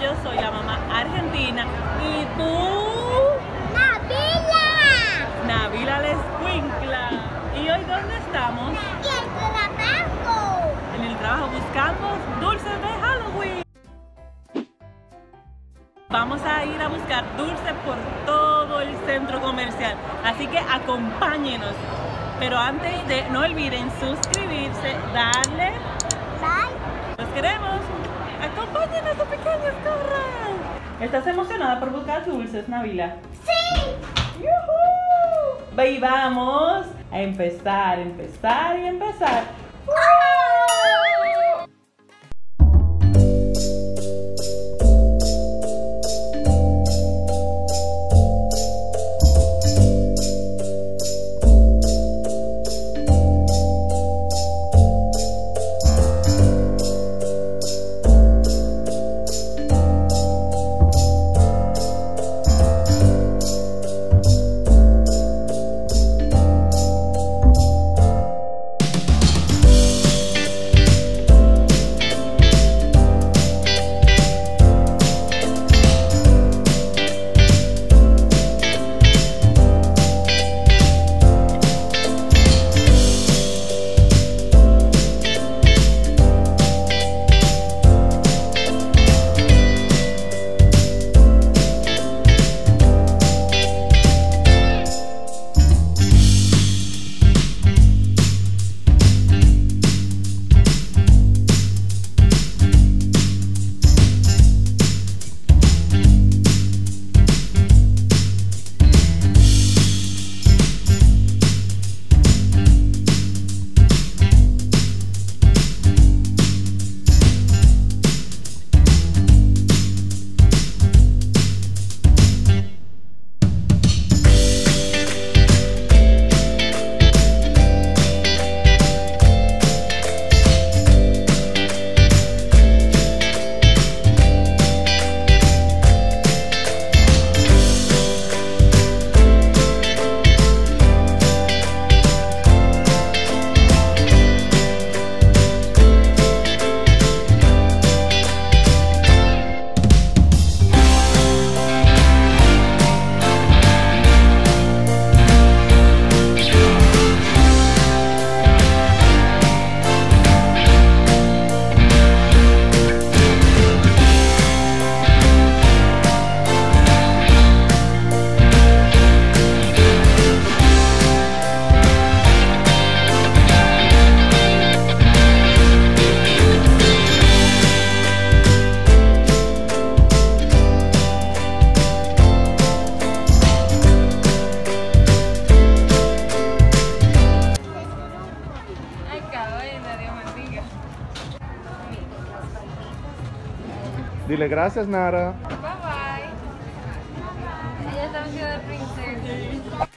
yo soy la mamá argentina y tú, ¡Navila! Navila la Escuincla. ¿Y hoy dónde estamos? ¡Y el trabajo! En el trabajo buscando dulces de Halloween. Vamos a ir a buscar dulces por todo el centro comercial, así que acompáñenos. Pero antes de, no olviden suscribirse, darle, Bye. los queremos. Acompáñenos, pequeños, corran. ¿Estás emocionada por buscar dulces, Navila? ¡Sí! ¡Yujú! Y vamos a empezar, empezar y empezar. Ay, Dile gracias, Nara. Bye bye. Ella está vestida de princesa.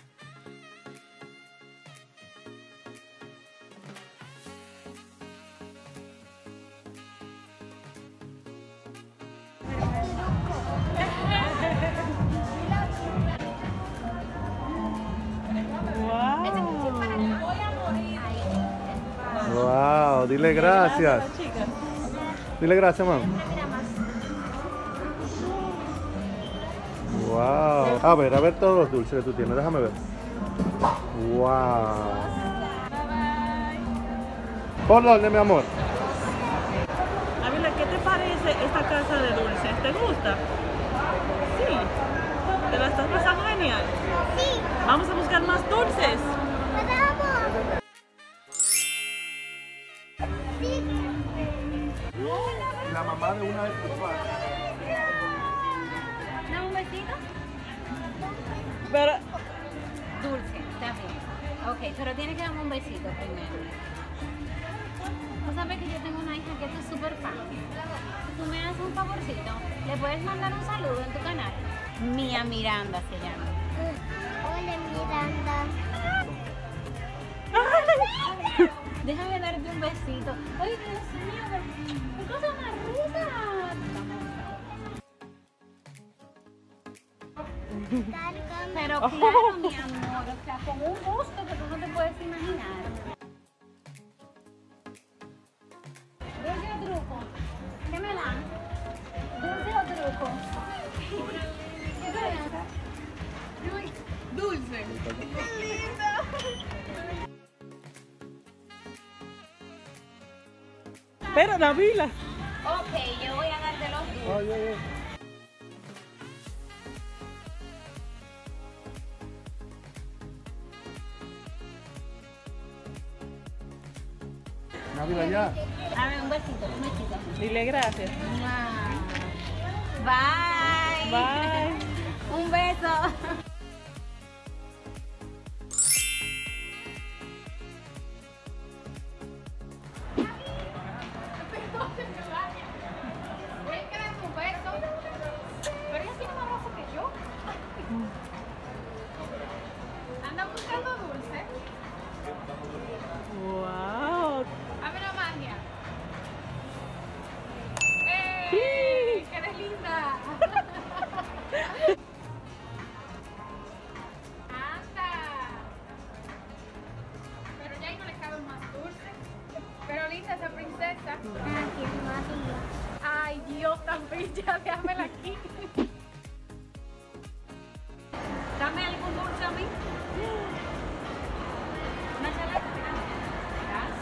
Wow, dile gracias. Dile gracias, mamá. A ver, a ver todos los dulces que tú tienes. Déjame ver. Wow. Por dónde, mi amor. Ávila, ¿qué te parece esta casa de dulces? ¿Te gusta? Sí. ¿Te la estás pasando genial? ¡Sí! Vamos a buscar más dulces. La mamá de una de tus ¿No Pero, Dulce, está bien. Ok, pero tiene que darme un besito primero. Tú sabes que yo tengo una hija que es súper fan. Si tú me haces un favorcito, le puedes mandar un saludo en tu canal. Mía Miranda se llama. Hola, Miranda. Déjame darte un besito. Ay, Dios mío, qué- qué cosa más rica. Pero oh. claro, mi amor, o sea, con un gusto que tú no te puedes imaginar. Dulce o truco, ¿qué me dan? Dulce o truco. ¿Qué te dan? Dulce. ¡Qué lindo! Espera, Navila. Ok, yo voy a darte los dulces. Návila, ya. Dame un besito, un besito. Dile gracias. Bye. Bye. Un beso. Déjamela aquí. Dame algún dulce a mí. Una chaleta, Gracias.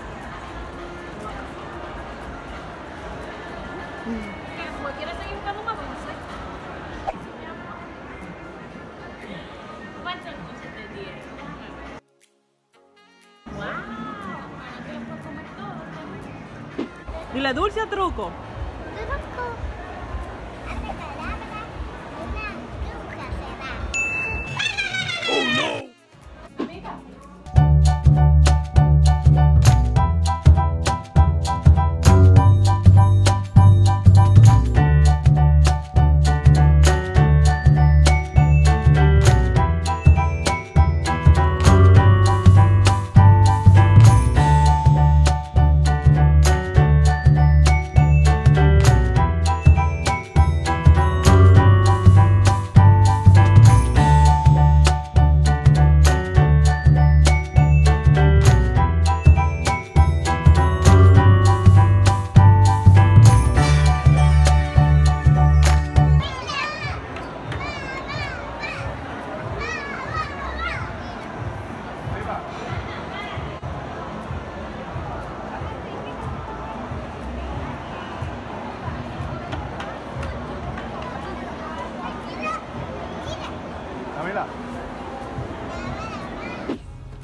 ¿Qué? ¿Pues quieres seguir buscando más dulce? ¿Cuántos te dieron? ¡Wow! Bueno. Dile dulce. Truco.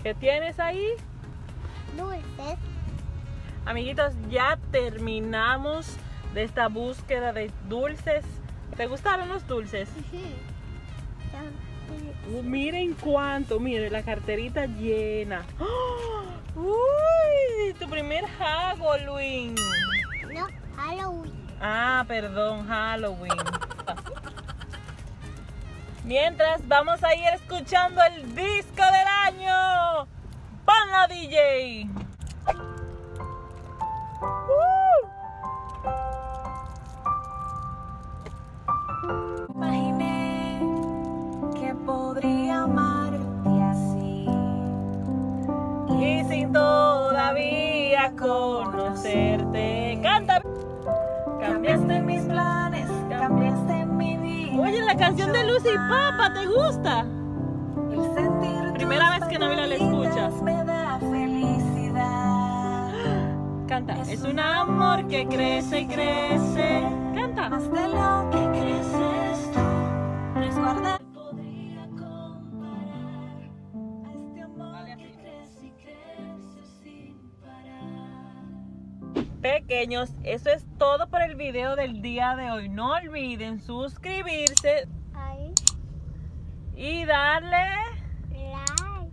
¿Qué tienes ahí? Dulces. Amiguitos, ya terminamos de esta búsqueda de dulces. ¿Te gustaron los dulces? Uh, miren cuánto, miren la carterita llena. ¡Oh! ¡Uy! Tu primer Halloween. No, Halloween. Ah, perdón, Halloween. Mientras vamos a ir escuchando el disco del año. ¡Ponla, DJ! Imaginé que podría amarte así. Y sin todavía conocerte. Canta. Cambiaste mis planes, la canción de Lucy Papa, ¿te gusta? Primera vez que Nabila la escucha. Me da felicidad. Canta. Es un amor que crece y crece. Canta. Más de lo que creces tú. Resguardar. Pequeños, eso es todo por el video del día de hoy. No olviden suscribirse y darle. Like.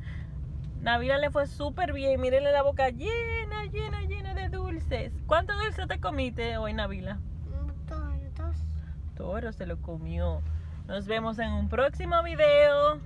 Navila le fue súper bien. Mírenle la boca llena, llena, llena de dulces. ¿Cuánto dulce te comiste hoy, Navila? Tontos. Toro se lo comió. Nos vemos en un próximo video.